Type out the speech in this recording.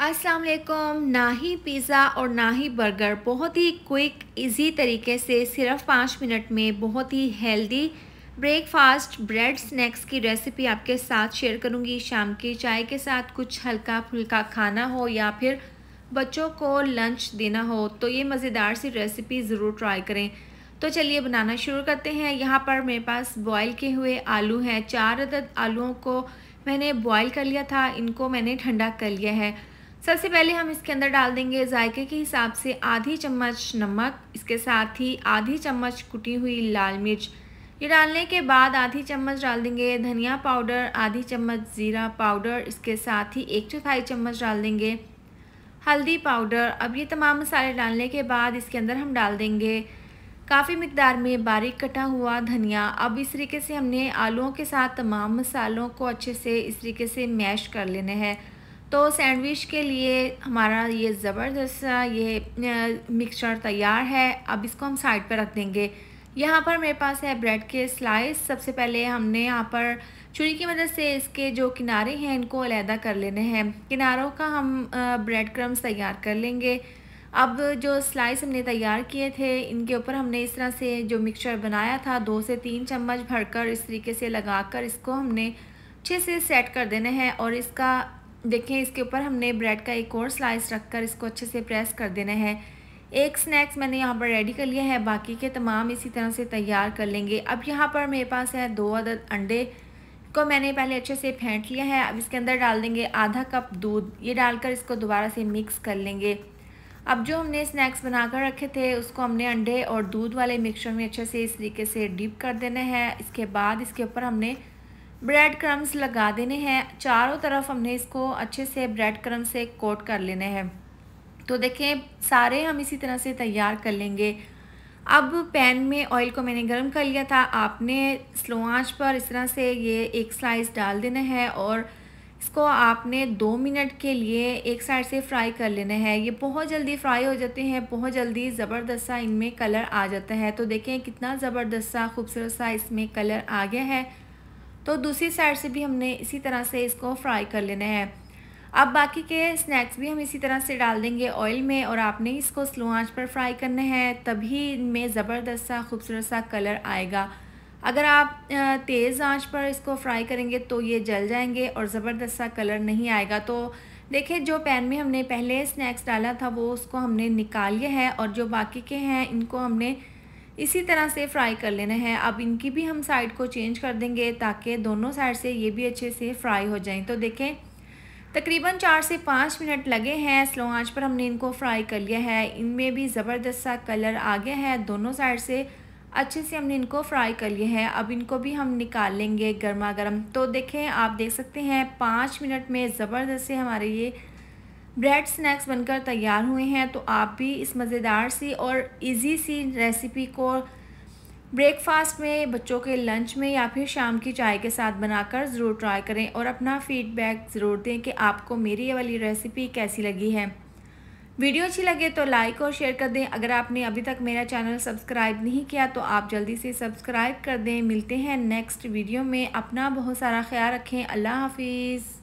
अस्सलाम वालेकुम ना ही पिज़्ज़ा और ना ही बर्गर। बहुत ही क्विक इजी तरीके से सिर्फ़ पाँच मिनट में बहुत ही हेल्दी ब्रेकफास्ट ब्रेड स्नैक्स की रेसिपी आपके साथ शेयर करूँगी। शाम की चाय के साथ कुछ हल्का फुल्का खाना हो या फिर बच्चों को लंच देना हो तो ये मज़ेदार सी रेसिपी ज़रूर ट्राई करें। तो चलिए बनाना शुरू करते हैं। यहाँ पर मेरे पास बॉयल किए हुए आलू हैं। चार अदद आलूओं को मैंने बॉयल कर लिया था। इनको मैंने ठंडा कर लिया है। सबसे पहले हम इसके अंदर डाल देंगे जायके के हिसाब से आधी चम्मच नमक, इसके साथ ही आधी चम्मच कुटी हुई लाल मिर्च। ये डालने के बाद आधी चम्मच डाल देंगे धनिया पाउडर, आधी चम्मच ज़ीरा पाउडर, इसके साथ ही एक चौथाई चम्मच डाल देंगे हल्दी पाउडर। अब ये तमाम मसाले डालने के बाद इसके अंदर हम डाल देंगे काफ़ी मकदार में बारीक कटा हुआ धनिया। अब इस तरीके से हमने आलूओं के साथ तमाम मसालों को अच्छे से इस तरीके से मैश कर लेने हैं। तो सैंडविच के लिए हमारा ये ज़बरदस्त ये मिक्सचर तैयार है। अब इसको हम साइड पर रख देंगे। यहाँ पर मेरे पास है ब्रेड के स्लाइस सबसे पहले हमने यहाँ पर छुरी की मदद से इसके जो किनारे हैं, इनको अलहदा कर लेने हैं। किनारों का हम ब्रेड क्रम्स तैयार कर लेंगे। अब जो स्लाइस हमने तैयार किए थे, इनके ऊपर हमने इस तरह से जो मिक्सचर बनाया था, दो से तीन चम्मच भरकर इस तरीके से लगाकर इसको हमने अच्छे से सेट कर देना है और इसका देखें, इसके ऊपर हमने ब्रेड का एक और स्लाइस रखकर इसको अच्छे से प्रेस कर देना है। एक स्नैक्स मैंने यहाँ पर रेडी कर लिया है, बाकी के तमाम इसी तरह से तैयार कर लेंगे। अब यहाँ पर मेरे पास है दो अदद अंडे। को मैंने पहले अच्छे से फेंट लिया है, अब इसके अंदर डाल देंगे आधा कप दूध। ये डालकर इसको दोबारा से मिक्स कर लेंगे। अब जो हमने स्नैक्स बनाकर रखे थे, उसको हमने अंडे और दूध वाले मिक्सचर में अच्छे से इस तरीके से डिप कर देना है। इसके बाद इसके ऊपर हमने ब्रेड क्रम्स लगा देने हैं। चारों तरफ़ हमने इसको अच्छे से ब्रेड क्रम से कोट कर लेने हैं। तो देखें, सारे हम इसी तरह से तैयार कर लेंगे। अब पैन में ऑयल को मैंने गर्म कर लिया था। आपने स्लो आँच पर इस तरह से ये एक स्लाइस डाल देना है और इसको आपने दो मिनट के लिए एक साइड से फ्राई कर लेना है। ये बहुत जल्दी फ्राई हो जाते हैं, बहुत जल्दी ज़बरदस्त सा इनमें कलर आ जाता है। तो देखें, कितना ज़बरदस्त सा, खूबसूरत सा इसमें कलर आ गया है। तो दूसरी साइड से भी हमने इसी तरह से इसको फ्राई कर लेना है। अब बाकी के स्नैक्स भी हम इसी तरह से डाल देंगे ऑयल में और आपने इसको स्लो आँच पर फ्राई करना है, तभी इनमें ज़बरदस्त सा, खूबसूरत सा कलर आएगा। अगर आप तेज़ आँच पर इसको फ्राई करेंगे तो ये जल जाएँगे और ज़बरदस्त सा कलर नहीं आएगा। तो देखिए, जो पैन में हमने पहले स्नैक्स डाला था, वो उसको हमने निकाल लिया है और जो बाकी के हैं, इनको हमने इसी तरह से फ्राई कर लेना है। अब इनकी भी हम साइड को चेंज कर देंगे ताकि दोनों साइड से ये भी अच्छे से फ्राई हो जाएँ। तो देखें, तकरीबन चार से पाँच मिनट लगे हैं। स्लो आँच पर हमने इनको फ्राई कर लिया है। इनमें भी ज़बरदस्त सा कलर आ गया है। दोनों साइड से अच्छे से हमने इनको फ्राई कर लिए हैं। अब इनको भी हम निकाल लेंगे गर्मा गर्म तो देखें, आप देख सकते हैं, पाँच मिनट में ज़बरदस्त से हमारे ये ब्रेड स्नैक्स बनकर तैयार हुए हैं तो आप भी इस मज़ेदार सी और इजी सी रेसिपी को ब्रेकफास्ट में, बच्चों के लंच में या फिर शाम की चाय के साथ बनाकर ज़रूर ट्राई करें और अपना फ़ीडबैक ज़रूर दें कि आपको मेरी ये वाली रेसिपी कैसी लगी है। वीडियो अच्छी लगे तो लाइक और शेयर कर दें। अगर आपने अभी तक मेरा चैनल सब्सक्राइब नहीं किया तो आप जल्दी से सब्सक्राइब कर दें। मिलते हैं नेक्स्ट वीडियो में। अपना बहुत सारा ख्याल रखें। अल्लाह हाफिज़।